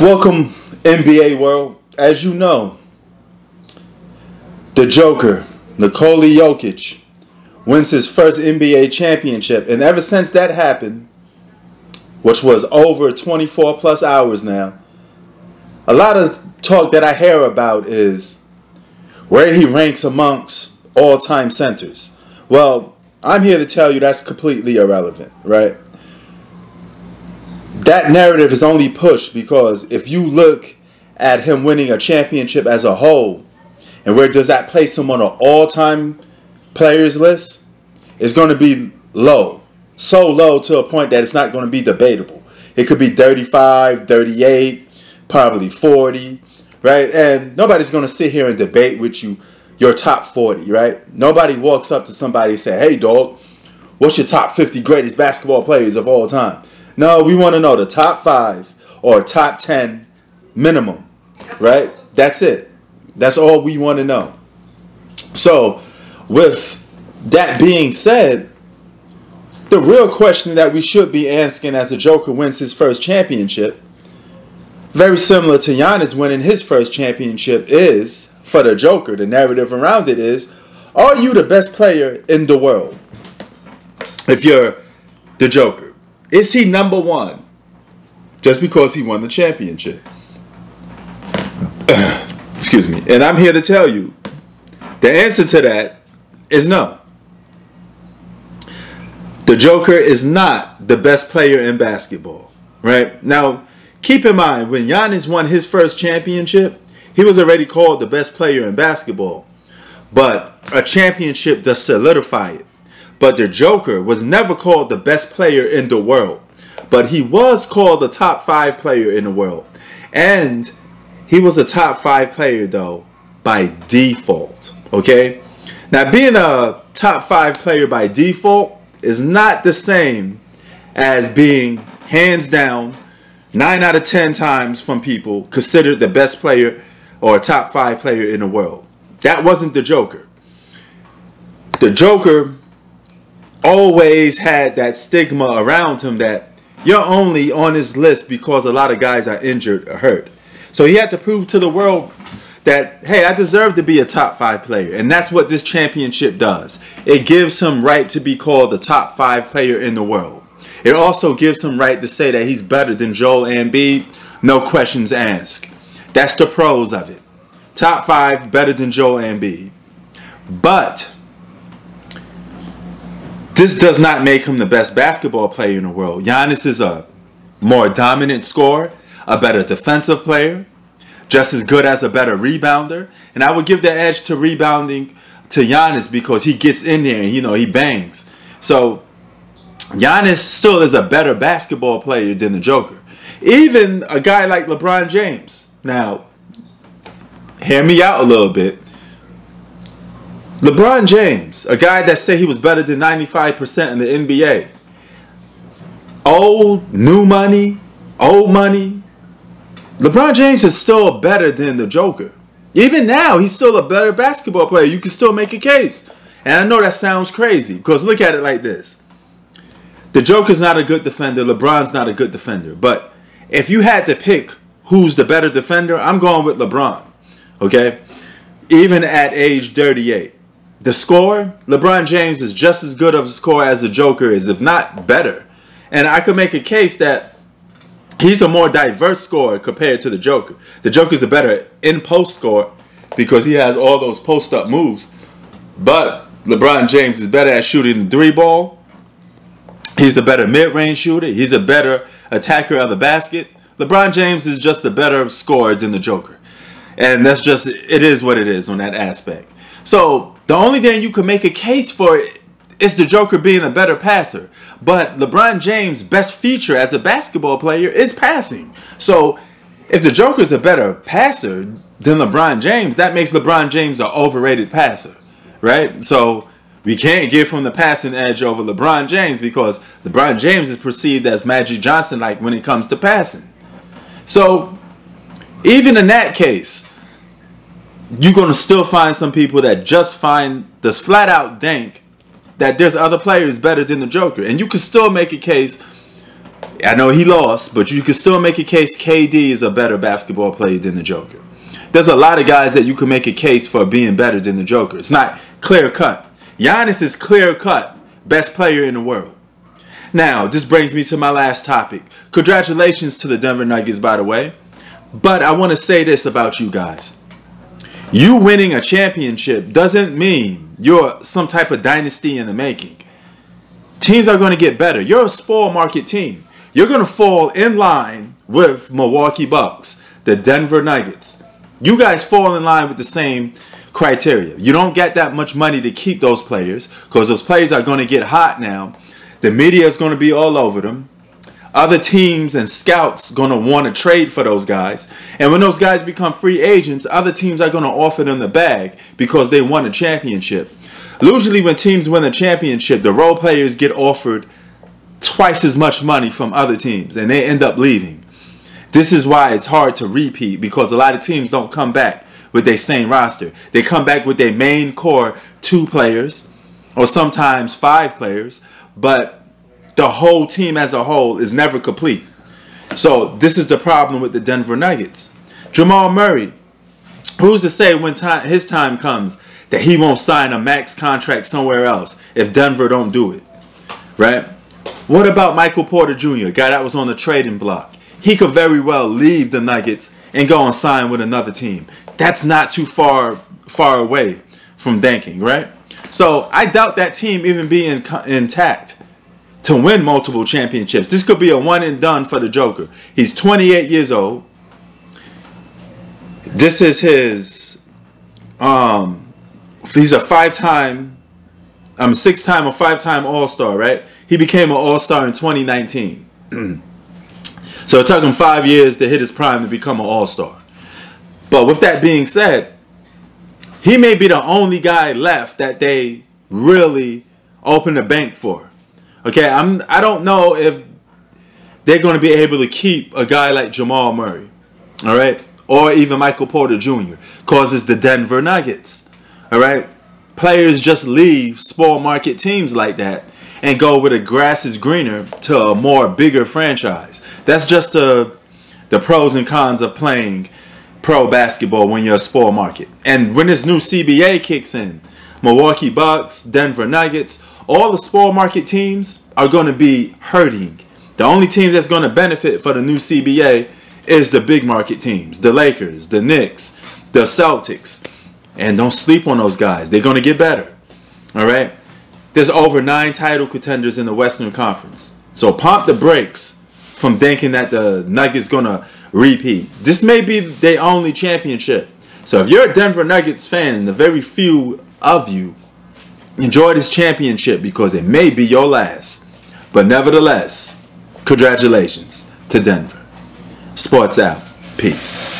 Welcome, NBA world. As you know, the Joker, Nikola Jokic, wins his first NBA championship. And ever since that happened, which was over 24 plus hours now, a lot of talk that I hear about is where he ranks amongst all time centers. Well, I'm here to tell you that's completely irrelevant, right? That narrative is only pushed because if you look at him winning a championship as a whole, and where does that place him on an all time players list? It's going to be low. So low to a point that it's not going to be debatable. It could be 35, 38, probably 40, right? And nobody's going to sit here and debate with you your top 40, right? Nobody walks up to somebody and say, hey, dog, what's your top 50 greatest basketball players of all time? No, we want to know the top five or top 10 minimum, right? That's it. That's all we want to know. So, with that being said, the real question that we should be asking as the Joker wins his first championship, very similar to Giannis winning his first championship, is for the Joker, the narrative around it is, are you the best player in the world? If you're the Joker, is he number one just because he won the championship? Excuse me. And I'm here to tell you the answer to that is no. The Joker is not the best player in basketball, right? Now, keep in mind, when Giannis won his first championship, he was already called the best player in basketball. But a championship does solidify it. But the Joker was never called the best player in the world. But he was called the top five player in the world. And he was a top five player, though, by default. Okay? Now, being a top five player by default is not the same as being hands down, nine out of ten times from people considered the best player or top five player in the world. That wasn't the Joker. The Joker always had that stigma around him that you're only on his list because a lot of guys are injured or hurt. So he had to prove to the world that, hey, I deserve to be a top five player. And that's what this championship does. It gives him right to be called the top five player in the world. It also gives him right to say that he's better than Joel Embiid, no questions asked. That's the pros of it. Top five, better than Joel Embiid. But this does not make him the best basketball player in the world. Giannis is a more dominant scorer, a better defensive player, just as good as a better rebounder. And I would give the edge to rebounding to Giannis because he gets in there and you know he bangs. So Giannis still is a better basketball player than the Joker. Even a guy like LeBron James. Now, hear me out a little bit. LeBron James, a guy that said he was better than 95% in the NBA. Old, new money, old money. LeBron James is still better than the Joker. Even now, he's still a better basketball player. You can still make a case. And I know that sounds crazy because look at it like this. The Joker's not a good defender. LeBron's not a good defender. But if you had to pick who's the better defender, I'm going with LeBron. Okay? Even at age 38. The score, LeBron James is just as good of a score as the Joker is, if not better. And I could make a case that he's a more diverse scorer compared to the Joker. The Joker's a better in-post scorer because he has all those post-up moves. But LeBron James is better at shooting the three ball. He's a better mid-range shooter. He's a better attacker of the basket. LeBron James is just a better scorer than the Joker. And that's just, it is what it is on that aspect. So the only thing you can make a case for is the Joker being a better passer. But LeBron James' best feature as a basketball player is passing. So if the Joker is a better passer than LeBron James, that makes LeBron James an overrated passer, right? So we can't give him the passing edge over LeBron James because LeBron James is perceived as Magic Johnson like when it comes to passing. So even in that case, you're going to still find some people that just find this flat out dank that there's other players better than the Joker. And you can still make a case I know he lost, but you can still make a case KD is a better basketball player than the Joker. There's a lot of guys that you can make a case for being better than the Joker. It's not clear cut. Giannis is clear cut best player in the world. Now, this brings me to my last topic. Congratulations to the Denver Nuggets, by the way. But I want to say this about you guys. You winning a championship doesn't mean you're some type of dynasty in the making. Teams are going to get better. You're a small market team. You're going to fall in line with Milwaukee Bucks, the Denver Nuggets. You guys fall in line with the same criteria. You don't get that much money to keep those players because those players are going to get hot now. The media is going to be all over them. Other teams and scouts going to want to trade for those guys. And when those guys become free agents, other teams are going to offer them the bag because they won a championship. Usually when teams win a championship, the role players get offered twice as much money from other teams and they end up leaving. This is why it's hard to repeat because a lot of teams don't come back with their same roster. They come back with their main core two players or sometimes five players, but the whole team as a whole is never complete. So this is the problem with the Denver Nuggets. Jamal Murray, who's to say when time his time comes that he won't sign a max contract somewhere else if Denver don't do it, right? What about Michael Porter Jr., guy that was on the trading block? He could very well leave the Nuggets and go and sign with another team. That's not too far far away from thinking, right? So I doubt that team even being intact to win multiple championships. This could be a one and done for the Joker. He's 28 years old. This is his um he's a five-time I'm um, six-time or five-time All-Star, right? He became an All-Star in 2019. so it took him 5 years to hit his prime to become an All-Star. But with that being said, he may be the only guy left that they really open the bank for. Okay, I'm I don't know if they're going to be able to keep a guy like Jamal Murray, all right, or even Michael Porter Jr. causes the Denver Nuggets, all right. Players just leave small market teams like that and go where the grass is greener to a more bigger franchise. That's just the the pros and cons of playing pro basketball when you're a small market. And when this new CBA kicks in, Milwaukee Bucks, Denver Nuggets, all the small market teams are going to be hurting. The only teams that's going to benefit for the new CBA is the big market teams, the Lakers, the Knicks, the Celtics. And don't sleep on those guys. They're going to get better. All right? There's over nine title contenders in the Western Conference. So pump the brakes from thinking that the Nuggets going to repeat. This may be their only championship. So if you're a Denver Nuggets fan, the very few of you enjoy this championship because it may be your last. But nevertheless, congratulations to Denver. Sports out. Peace.